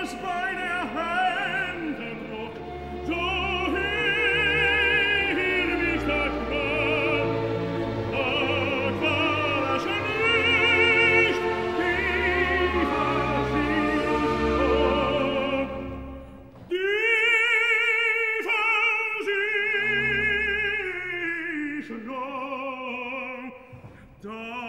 Was bei der Herr Dog!